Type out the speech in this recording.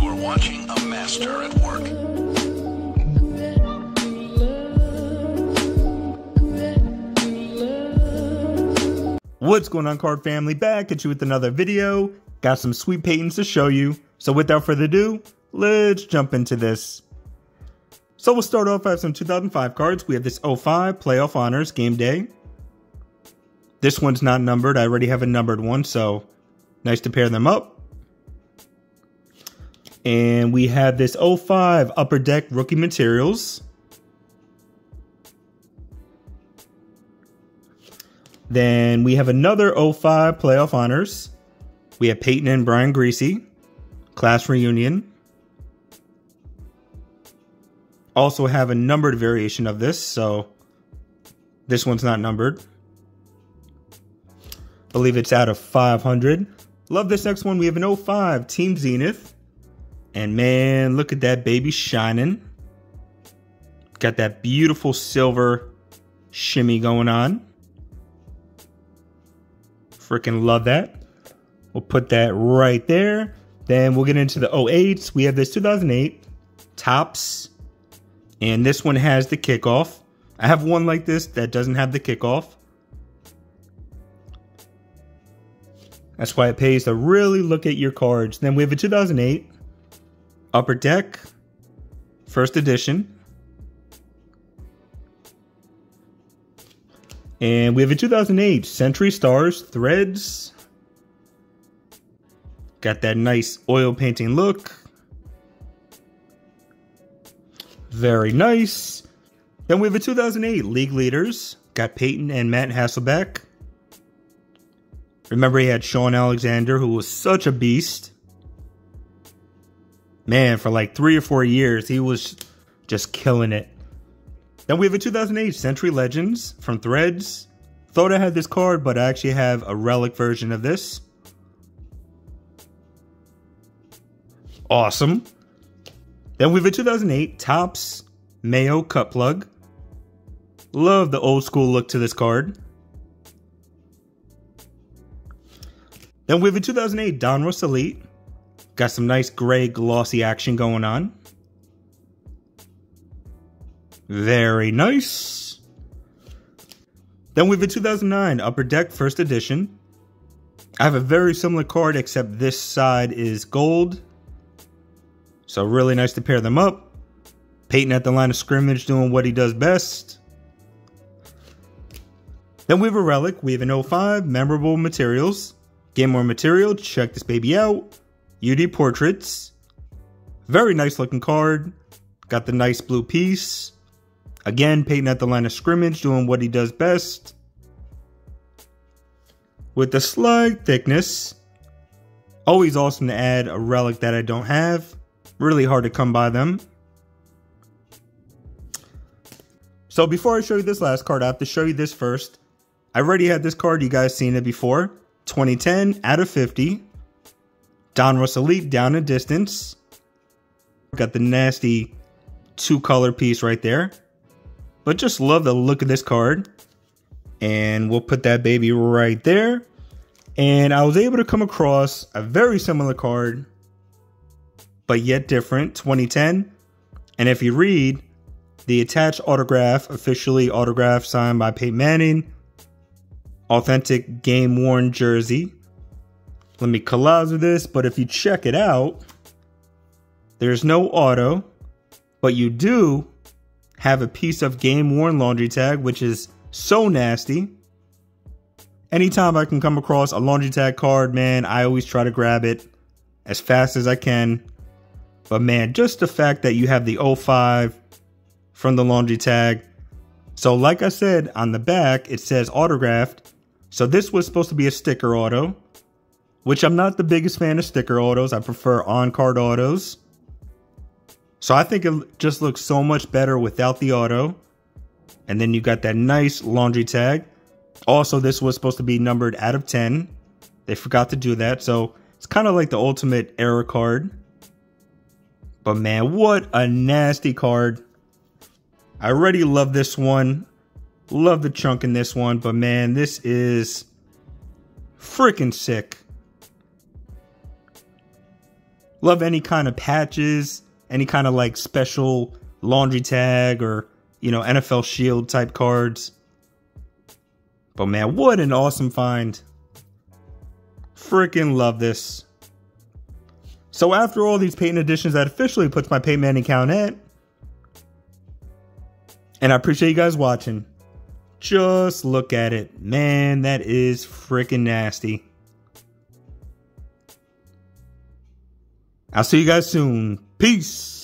You are watching a master at work. What's going on card family? Back at you with another video. Got some sweet Peytons to show you. So without further ado, let's jump into this. So we'll start off with some 2005 cards. We have this 05 Playoff Honors Game Day. This one's not numbered. I already have a numbered one, so nice to pair them up. And we have this 05 Upper Deck Rookie Materials. Then we have another 05 Playoff Honors. We have Peyton and Brian Griese, Class Reunion. Also have a numbered variation of this, so this one's not numbered. Believe it's out of 500. Love this next one. We have an 05 Team Zenith. And man, look at that baby shining. Got that beautiful silver shimmy going on. Freaking love that. We'll put that right there. Then we'll get into the 08s. We have this 2008 Topps. And this one has the kickoff. I have one like this that doesn't have the kickoff. That's why it pays to really look at your cards. Then we have a 2008 Upper Deck First Edition. And we have a 2008 Century Stars Threads. Got that nice oil painting look. Very nice. Then we have a 2008 League Leaders. Got Peyton and Matt Hasselbeck. Remember he had Shaun Alexander, who was such a beast. Man, for like three or four years, he was just killing it. Then we have a 2008 Century Legends from Threads. Thought I had this card, but I actually have a relic version of this. Awesome. Then we have a 2008 Topps Mayo Cut Plug. Love the old school look to this card. Then we have a 2008 Donruss Elite. Got some nice gray glossy action going on. Very nice. Then we have a 2009 Upper Deck First Edition. I have a very similar card except this side is gold. So really nice to pair them up. Peyton at the line of scrimmage doing what he does best. Then we have a relic. We have an 05 Memorable Materials. Get more material, check this baby out. UD Portraits. Very nice looking card. Got the nice blue piece. Again, Peyton at the line of scrimmage doing what he does best. With the slug thickness. Always awesome to add a relic that I don't have. Really hard to come by them. So before I show you this last card, I have to show you this first. I already had this card, you guys seen it before. 2010 out of 50. Donruss Elite Down and Distance. Got the nasty two color piece right there. But just love the look of this card. And we'll put that baby right there. And I was able to come across a very similar card, but yet different, 2010. And if you read, the attached autograph, officially autographed, signed by Peyton Manning, authentic game worn jersey. Let me collage this, but if you check it out, there's no auto, but you do have a piece of game worn laundry tag, which is so nasty. Anytime I can come across a laundry tag card, man, I always try to grab it as fast as I can. But man, just the fact that you have the 05 from the laundry tag. So like I said, on the back, it says autographed. So this was supposed to be a sticker auto, which I'm not the biggest fan of sticker autos. I prefer on-card autos. So I think it just looks so much better without the auto. And then you got that nice laundry tag. Also, this was supposed to be numbered out of 10. They forgot to do that. So it's kind of like the ultimate error card. But man, what a nasty card. I already love this one. Love the chunk in this one, but man, this is freaking sick. Love any kind of patches, any kind of like special laundry tag or, you know, NFL Shield type cards. But man, what an awesome find. Freaking love this. So after all these Peyton additions, that officially puts my Peyton Manning count at. And I appreciate you guys watching. Just look at it. Man, that is freaking nasty. I'll see you guys soon. Peace.